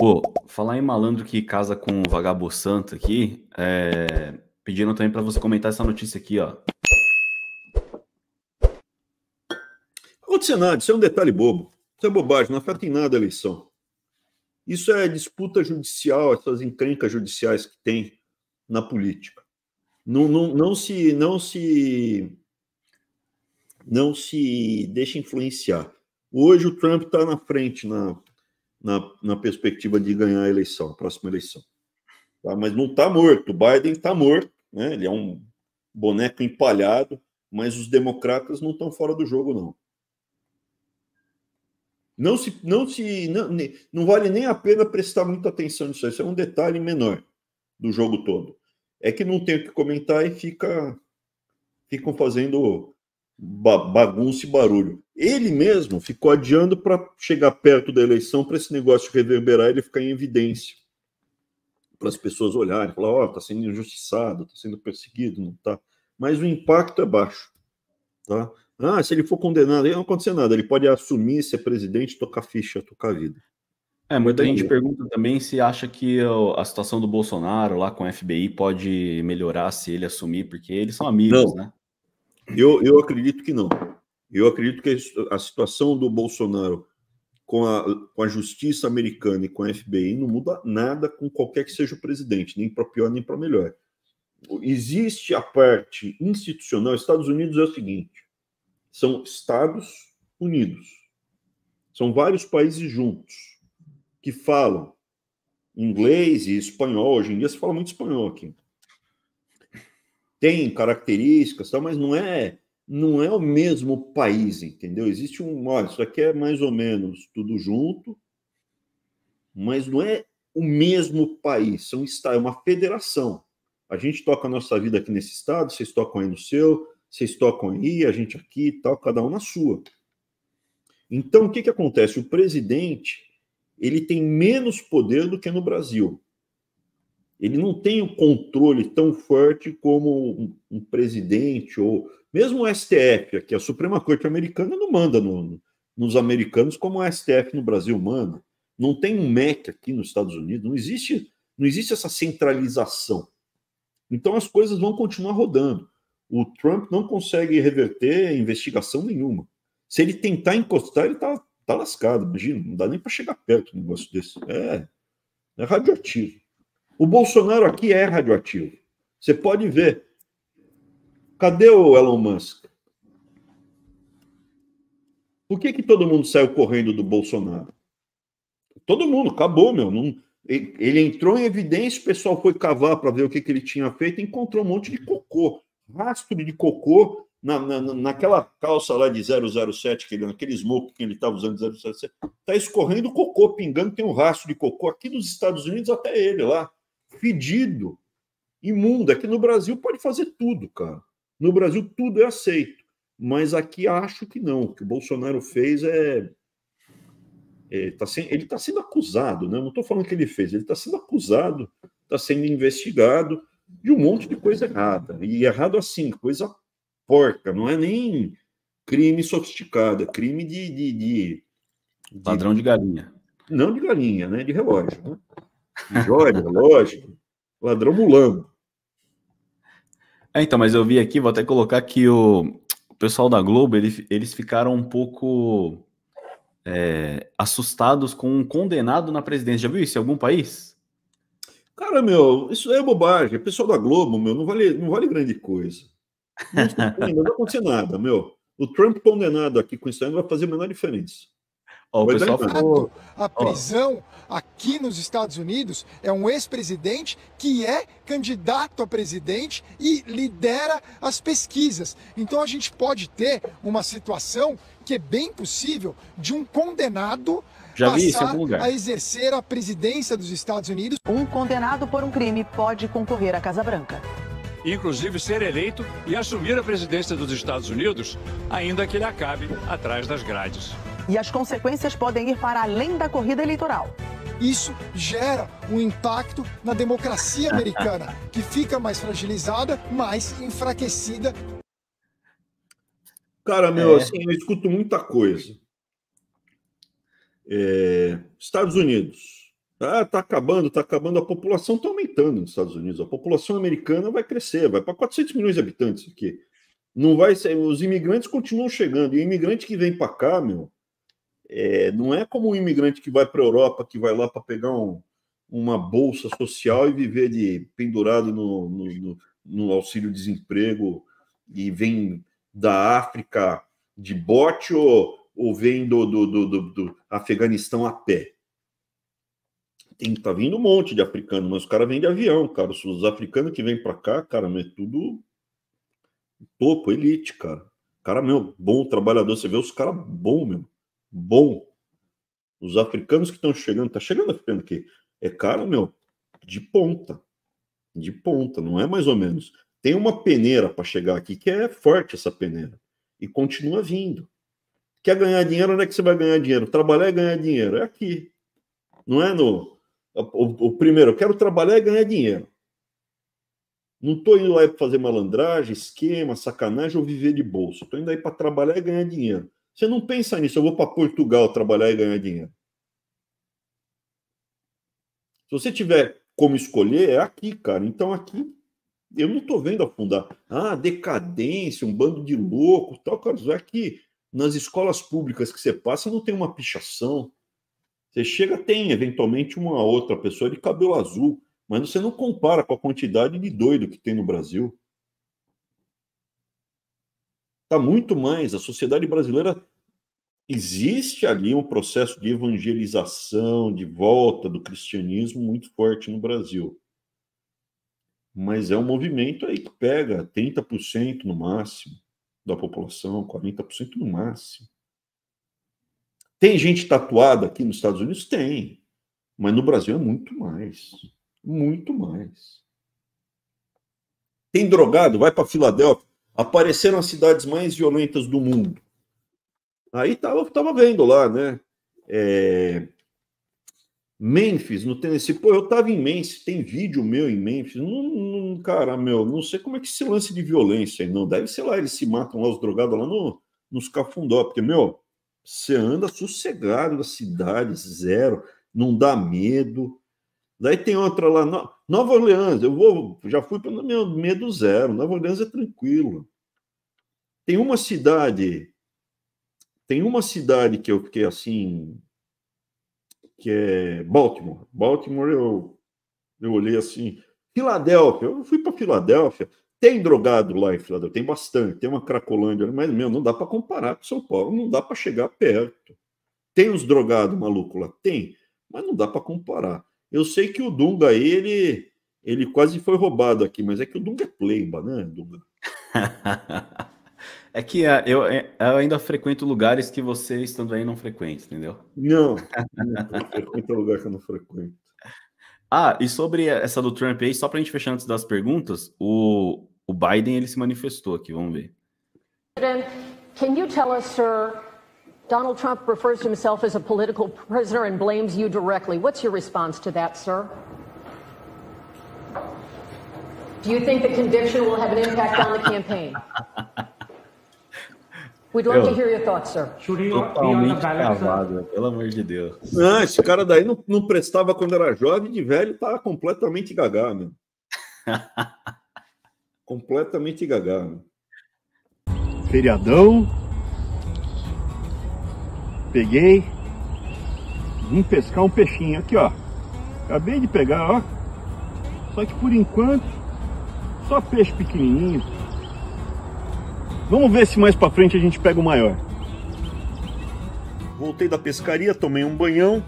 Pô, falar em malandro que casa com vagabundo santo aqui, é... pedindo também para você comentar essa notícia aqui, ó. Aconteceu nada, isso é um detalhe bobo. Isso é bobagem, não afeta em nada a eleição. Isso é disputa judicial, essas encrencas judiciais que tem na política. Não, não, não se não se não se deixa influenciar. Hoje o Trump está na frente na, na, na, perspectiva de ganhar a eleição, a próxima eleição. Tá? Mas não está morto. O Biden está morto, né? ele é um boneco empalhado, mas os democratas não estão fora do jogo, não. Não se, não se, não, não vale nem a pena prestar muita atenção nisso. Isso é um detalhe menor do jogo todo. É que não tem o que comentar e fica, ficam fazendo bagunça e barulho. Ele mesmo ficou adiando para chegar perto da eleição para esse negócio reverberar e ele ficar em evidência. Para as pessoas olharem, falar, ó, oh, está sendo injustiçado, está sendo perseguido, não está. Mas o impacto é baixo. Tá? Ah, se ele for condenado, não acontece nada. Ele pode assumir, ser presidente, tocar ficha, tocar vida. É, muita gente pergunta também se acha que a situação do Bolsonaro lá com o FBI pode melhorar se ele assumir, porque eles são amigos, não. né? Eu, eu acredito que não. Eu acredito que a situação do Bolsonaro com a, com a justiça americana e com a FBI não muda nada com qualquer que seja o presidente, nem para pior nem para melhor. Existe a parte institucional. Estados Unidos é o seguinte: são Estados Unidos, são vários países juntos que falam inglês e espanhol. Hoje em dia se fala muito espanhol aqui tem características, tal, mas não é não é o mesmo país, entendeu? Existe um, olha, isso aqui é mais ou menos tudo junto, mas não é o mesmo país, são é uma federação. A gente toca a nossa vida aqui nesse estado, vocês tocam aí no seu, vocês tocam aí, a gente aqui e tal, cada um na sua. Então, o que, que acontece? O presidente ele tem menos poder do que no Brasil ele não tem o controle tão forte como um, um presidente ou mesmo o STF, aqui a Suprema Corte Americana não manda no, nos americanos como o STF no Brasil manda. Não tem um MEC aqui nos Estados Unidos, não existe, não existe essa centralização. Então as coisas vão continuar rodando. O Trump não consegue reverter investigação nenhuma. Se ele tentar encostar, ele tá, tá lascado. Imagina, não dá nem para chegar perto um negócio desse. É, é radioativo. O Bolsonaro aqui é radioativo. Você pode ver. Cadê o Elon Musk? Por que, que todo mundo saiu correndo do Bolsonaro? Todo mundo, acabou, meu. Não, ele entrou em evidência, o pessoal foi cavar para ver o que, que ele tinha feito e encontrou um monte de cocô, rastro de cocô na, na, naquela calça lá de 007, que ele, naquele smoke que ele estava usando de 007. Está escorrendo cocô, pingando, tem um rastro de cocô aqui nos Estados Unidos até ele lá fedido, imundo. Aqui no Brasil pode fazer tudo, cara. No Brasil tudo é aceito. Mas aqui acho que não. O que o Bolsonaro fez é. é tá sendo, ele está sendo acusado, né? Não estou falando que ele fez, ele está sendo acusado, está sendo investigado de um monte de coisa errada. E errado assim, coisa porca, não é nem crime sofisticado, é crime de, de, de, de. Padrão de galinha. Não de galinha, né? De relógio. Né? Joia, lógico. Ladrão mulambo. É, então, mas eu vi aqui, vou até colocar que o, o pessoal da Globo, ele, eles ficaram um pouco é, assustados com um condenado na presidência. Já viu isso em algum país? Cara, meu, isso é bobagem. O pessoal da Globo, meu, não vale, não vale grande coisa. Não, não vai acontecer nada, meu. O Trump condenado aqui com isso aí não vai fazer a menor diferença. Ó, o pessoal ficou... A prisão aqui nos Estados Unidos é um ex-presidente que é candidato a presidente e lidera as pesquisas. Então a gente pode ter uma situação que é bem possível de um condenado já vi isso em algum lugar. a exercer a presidência dos Estados Unidos. Um condenado por um crime pode concorrer à Casa Branca. Inclusive ser eleito e assumir a presidência dos Estados Unidos, ainda que ele acabe atrás das grades e as consequências podem ir para além da corrida eleitoral. Isso gera um impacto na democracia americana, que fica mais fragilizada, mais enfraquecida. Cara, meu, é. assim, eu escuto muita coisa. É, Estados Unidos, Ah, tá acabando, tá acabando. A população está aumentando nos Estados Unidos. A população americana vai crescer, vai para 400 milhões de habitantes aqui. Não vai ser. Os imigrantes continuam chegando. E o imigrante que vem para cá, meu, é, não é como o imigrante que vai para a Europa, que vai lá para pegar um, uma bolsa social e viver de pendurado no, no, no, no auxílio-desemprego e vem da África de bote ou, ou vem do, do, do, do Afeganistão a pé. Tem, tá vindo um monte de africano, mas os caras vêm de avião, cara. Os africanos que vêm para cá, cara, é tudo topo, elite, cara. Cara, meu, bom trabalhador. Você vê os caras bom, meu. Bom. Os africanos que estão chegando, tá chegando africano aqui. É cara, meu, de ponta. De ponta, não é mais ou menos. Tem uma peneira para chegar aqui que é forte essa peneira. E continua vindo. Quer ganhar dinheiro? Onde é que você vai ganhar dinheiro? Trabalhar e ganhar dinheiro. É aqui. Não é no. O, o primeiro, eu quero trabalhar e ganhar dinheiro. Não estou indo lá para fazer malandragem, esquema, sacanagem ou viver de bolsa. Estou indo aí para trabalhar e ganhar dinheiro. Você não pensa nisso, eu vou para Portugal trabalhar e ganhar dinheiro. Se você tiver como escolher, é aqui, cara. Então aqui eu não estou vendo afundar. Ah, decadência, um bando de loucos, tal, cara. Aqui nas escolas públicas que você passa não tem uma pichação. Você chega, tem eventualmente uma outra pessoa de cabelo azul, mas você não compara com a quantidade de doido que tem no Brasil. Está muito mais. A sociedade brasileira existe ali um processo de evangelização, de volta do cristianismo muito forte no Brasil. Mas é um movimento aí que pega 30% no máximo da população, 40% no máximo. Tem gente tatuada aqui nos Estados Unidos? Tem. Mas no Brasil é muito mais. Muito mais. Tem drogado? Vai para Filadélfia. Apareceram as cidades mais violentas do mundo. Aí tava, tava vendo lá, né? É... Memphis, no Tennessee. Pô, eu tava em Memphis, tem vídeo meu em Memphis. Não, não, cara, meu, não sei como é que se lance de violência aí, não. Deve ser lá, eles se matam lá, os drogados lá no, nos cafundó, porque, meu, você anda sossegado na cidade, zero, não dá medo. Daí tem outra lá, Nova Orleans, eu vou, já fui para meu medo zero. Nova Orleans é tranquilo. Tem uma cidade, tem uma cidade que eu fiquei assim, que é Baltimore. Baltimore eu, eu olhei assim, Filadélfia, eu fui para Filadélfia, tem drogado lá em Filadélfia, tem bastante, tem uma Cracolândia, mas, meu, não dá para comparar com São Paulo, não dá para chegar perto. Tem os drogados maluco lá? Tem, mas não dá para comparar. Eu sei que o Dunga, ele, ele quase foi roubado aqui, mas é que o Dunga é pleiba, né, Dunga? é que uh, eu, é, eu, ainda frequento lugares que você, estando aí, não frequenta, entendeu? Não, não frequento lugar que eu não frequento. Ah, e sobre essa do Trump aí, só para a gente fechar antes das perguntas, o, o Biden ele se manifestou aqui, vamos ver. Can you tell us, sir, Donald Trump refers to himself as a political prisoner and blames you directly. What's your response to that, sir? Do you think the conviction will have an impact on the campaign? We'd love to hear your thoughts, sir. Totalmente cavado, pelo amor de Deus. Não, esse cara daí não, não prestava quando era jovem, de velho tá completamente gagá, meu. completamente gagá. Meu. Feriadão. Peguei. Vim pescar um peixinho aqui, ó. Acabei de pegar, ó. Só que por enquanto, só peixe pequenininho. Vamos ver se mais para frente a gente pega o maior. Voltei da pescaria, tomei um banhão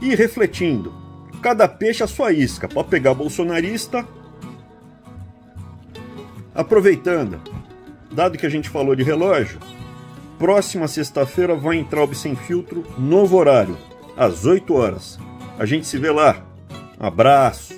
e refletindo. Cada peixe a sua isca, para pegar bolsonarista. Aproveitando, dado que a gente falou de relógio, próxima sexta-feira vai entrar o Sem Filtro, novo horário, às 8 horas. A gente se vê lá. Abraço.